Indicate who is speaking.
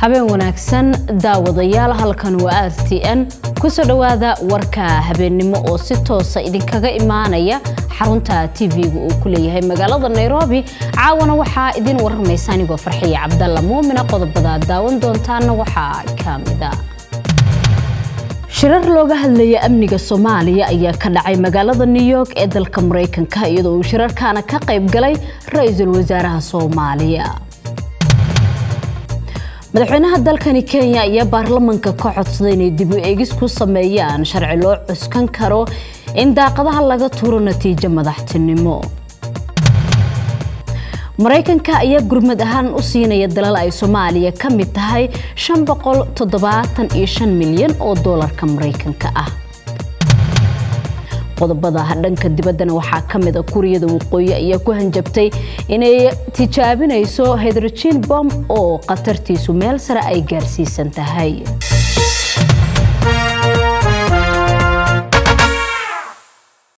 Speaker 1: habeen wanaagsan daawadayaal halkan waa r t n. Kusoo dhowaada warka habeennimo oo si toosa idinkaga imaanaya xarunta tv-ga uu ku leeyahay magaalada nairobi. Caawana waxaa idin waramaysa anigoo farxiya cabdalla muumina qodobada daawan doontaana waxaa ka mida shirar looga hadlaya amniga soomaaliya ayaa ka dhacay magaalada new york ee dalka maraykanka iyadoo uu shirarkaana ka qayb galay ra'iisul wasaaraha soomaaliya madaxweynaha dalkani kenya ayaa baarlamanka ka codsaday inay dib u eegis ku sameeyaan sharci loo cuskan karo in daaqadaha laga tuuro natiijo madaxtinimo. Maraykanka ayaa gurmad ahaan u siinaya dalal ay soomaaliya ka mid tahay milyan oo doolarka maraykanka ah qodobada dhanka dibaddana waxaa ka mida kuuriyada waqooyi ayaa ku hanjabtay inay tijaabinayso hydrogen bom oo khatartiisu meel sare ay gaarsiisan tahay